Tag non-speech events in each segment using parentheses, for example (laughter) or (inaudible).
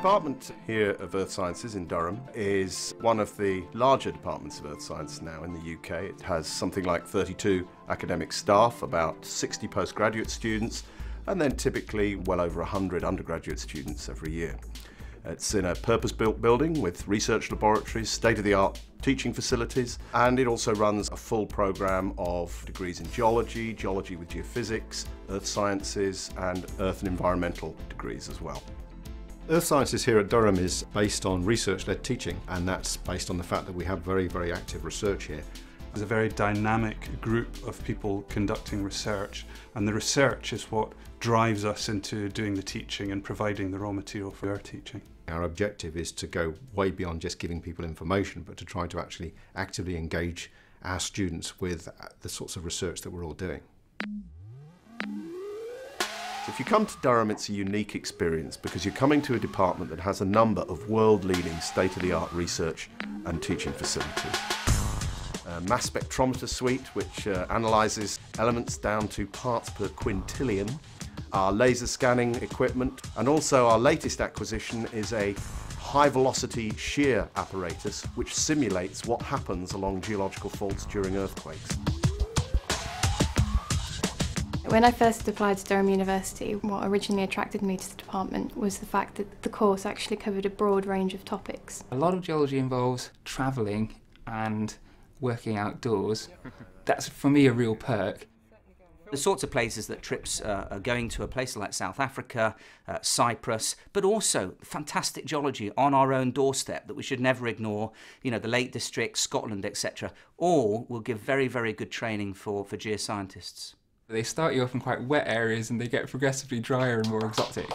department here of Earth Sciences in Durham is one of the larger departments of Earth Science now in the UK. It has something like 32 academic staff, about 60 postgraduate students, and then typically well over 100 undergraduate students every year. It's in a purpose-built building with research laboratories, state-of-the-art teaching facilities, and it also runs a full program of degrees in geology, geology with geophysics, earth sciences, and earth and environmental degrees as well. Earth Sciences here at Durham is based on research-led teaching and that's based on the fact that we have very, very active research here. There's a very dynamic group of people conducting research and the research is what drives us into doing the teaching and providing the raw material for our teaching. Our objective is to go way beyond just giving people information but to try to actually actively engage our students with the sorts of research that we're all doing. If you come to Durham, it's a unique experience because you're coming to a department that has a number of world-leading state-of-the-art research and teaching facilities. A mass spectrometer suite, which uh, analyses elements down to parts per quintillion, our laser scanning equipment, and also our latest acquisition is a high-velocity shear apparatus which simulates what happens along geological faults during earthquakes. When I first applied to Durham University, what originally attracted me to the department was the fact that the course actually covered a broad range of topics. A lot of geology involves travelling and working outdoors. (laughs) That's for me a real perk. The sorts of places that trips uh, are going to, a place like South Africa, uh, Cyprus, but also fantastic geology on our own doorstep that we should never ignore. You know, the Lake District, Scotland, etc. All will give very, very good training for, for geoscientists. They start you off in quite wet areas and they get progressively drier and more exotic.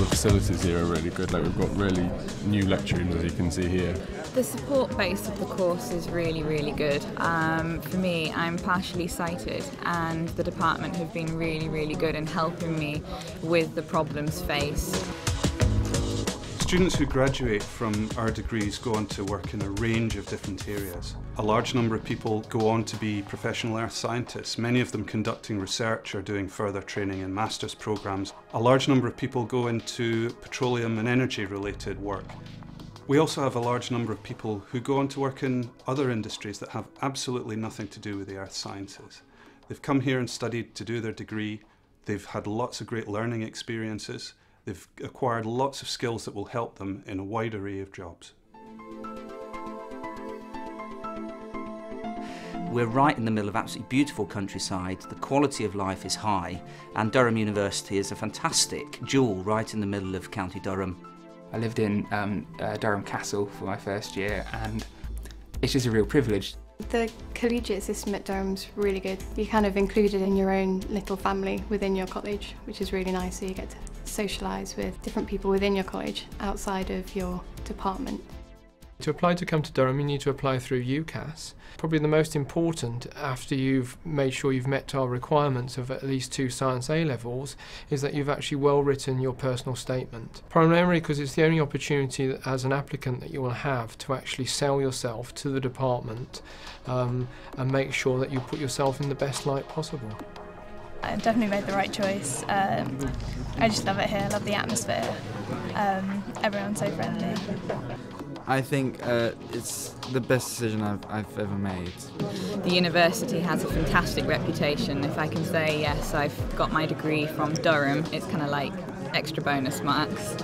The facilities here are really good. Like we've got really new lecture rooms, as you can see here. The support base of the course is really, really good. Um, for me, I'm partially sighted, and the department have been really, really good in helping me with the problems faced. Students who graduate from our degrees go on to work in a range of different areas. A large number of people go on to be professional earth scientists, many of them conducting research or doing further training in master's programs. A large number of people go into petroleum and energy related work. We also have a large number of people who go on to work in other industries that have absolutely nothing to do with the earth sciences. They've come here and studied to do their degree, they've had lots of great learning experiences, They've acquired lots of skills that will help them in a wide array of jobs. We're right in the middle of absolutely beautiful countryside, the quality of life is high, and Durham University is a fantastic jewel right in the middle of County Durham. I lived in um, uh, Durham Castle for my first year and it's just a real privilege. The collegiate system at Durham's really good. You're kind of included in your own little family within your college, which is really nice, so you get to socialise with different people within your college outside of your department. To apply to come to Durham, you need to apply through UCAS. Probably the most important after you've made sure you've met our requirements of at least two science A levels is that you've actually well written your personal statement. Primarily because it's the only opportunity that, as an applicant that you will have to actually sell yourself to the department um, and make sure that you put yourself in the best light possible. I definitely made the right choice. Um, I just love it here, I love the atmosphere. Um, everyone's so friendly. I think uh, it's the best decision I've, I've ever made. The university has a fantastic reputation. If I can say yes, I've got my degree from Durham, it's kind of like extra bonus marks.